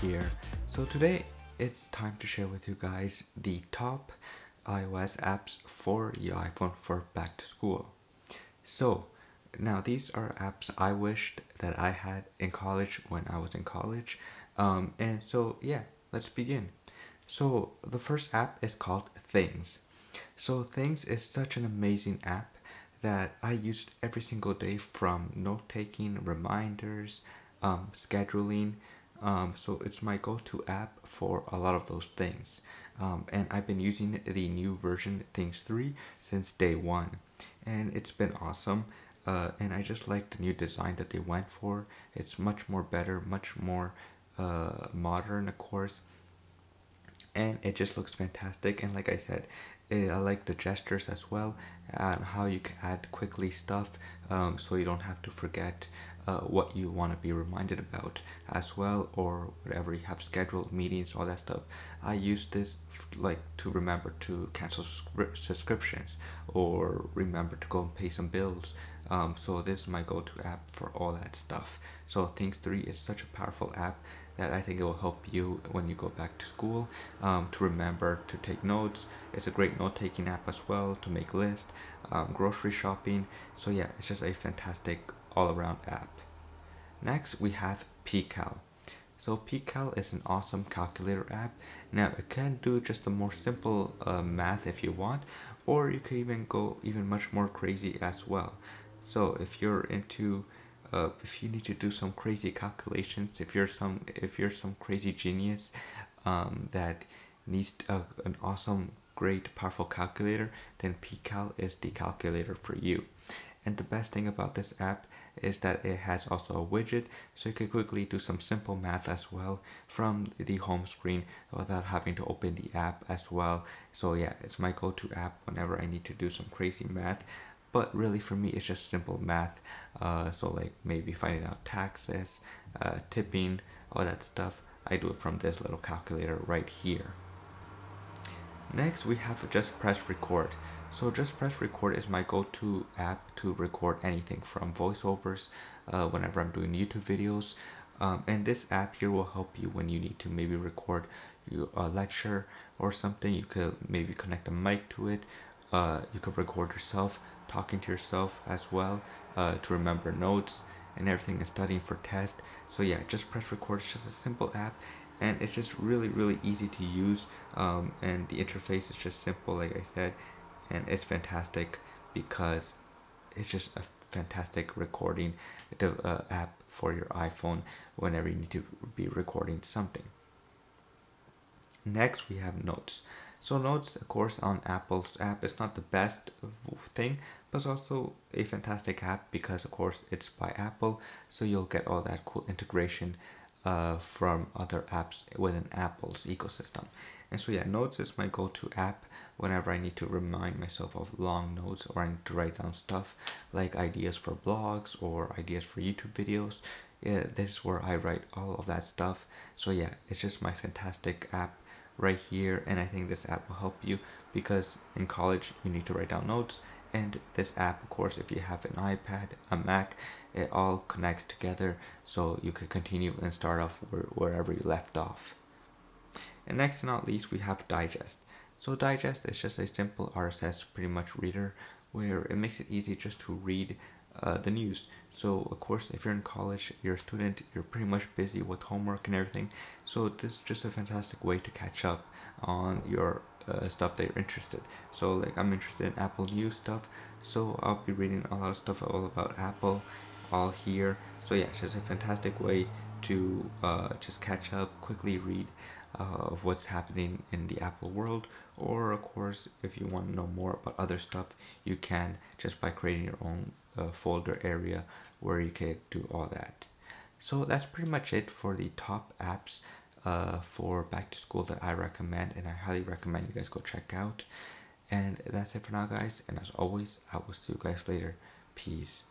here. So today it's time to share with you guys the top iOS apps for your iPhone for back to school. So now these are apps I wished that I had in college when I was in college. Um, and so yeah, let's begin. So the first app is called Things. So Things is such an amazing app that I used every single day from note taking, reminders, um, scheduling. Um, so it's my go-to app for a lot of those things. Um, and I've been using the new version Things 3 since day one. And it's been awesome. Uh, and I just like the new design that they went for. It's much more better, much more uh, modern, of course. And it just looks fantastic. And like I said, it, I like the gestures as well and how you can add quickly stuff um, so you don't have to forget uh, what you want to be reminded about as well or whatever you have scheduled meetings all that stuff i use this like to remember to cancel subscriptions or remember to go and pay some bills um, so this is my go-to app for all that stuff so things 3 is such a powerful app that I think it will help you when you go back to school um, to remember to take notes. It's a great note-taking app as well to make lists, um, grocery shopping. So yeah, it's just a fantastic all-around app. Next, we have PCalc. So PCalc is an awesome calculator app. Now it can do just a more simple uh, math if you want, or you can even go even much more crazy as well. So if you're into, uh, if you need to do some crazy calculations, if you're some, if you're some crazy genius um, that needs a, an awesome, great, powerful calculator, then PCalc is the calculator for you. And the best thing about this app is that it has also a widget so you can quickly do some simple math as well from the home screen without having to open the app as well. So yeah, it's my go-to app whenever I need to do some crazy math. But really for me, it's just simple math. Uh, so like maybe finding out taxes, uh, tipping, all that stuff. I do it from this little calculator right here. Next, we have just press record. So just press record is my go-to app to record anything from voiceovers uh, whenever I'm doing YouTube videos. Um, and this app here will help you when you need to maybe record a lecture or something. You could maybe connect a mic to it. Uh, you could record yourself talking to yourself as well uh, to remember notes and everything and studying for test. So yeah, just press record. It's just a simple app and it's just really really easy to use um, and the interface is just simple like I said and it's fantastic because it's just a fantastic recording uh, app for your iPhone whenever you need to be recording something. Next we have Notes. So Notes of course on Apple's app is not the best thing but it's also a fantastic app because of course it's by Apple so you'll get all that cool integration uh, from other apps within Apple's ecosystem. And so yeah, Notes is my go-to app whenever I need to remind myself of long notes or I need to write down stuff like ideas for blogs or ideas for YouTube videos. Yeah, this is where I write all of that stuff. So yeah, it's just my fantastic app right here and I think this app will help you because in college you need to write down notes and this app of course if you have an iPad, a Mac, it all connects together so you can continue and start off where, wherever you left off. And next and not least we have Digest. So Digest is just a simple RSS pretty much reader where it makes it easy just to read uh, the news. So of course if you're in college, you're a student, you're pretty much busy with homework and everything. So this is just a fantastic way to catch up on your uh, stuff that you're interested. So like I'm interested in Apple News stuff, so I'll be reading a lot of stuff all about Apple all here. So yeah, it's just a fantastic way to uh, just catch up, quickly read uh, of what's happening in the Apple world. Or of course, if you want to know more about other stuff, you can just by creating your own uh, folder area where you can do all that. So that's pretty much it for the top apps uh, for back to school that I recommend and I highly recommend you guys go check out. And that's it for now guys and as always I will see you guys later. Peace.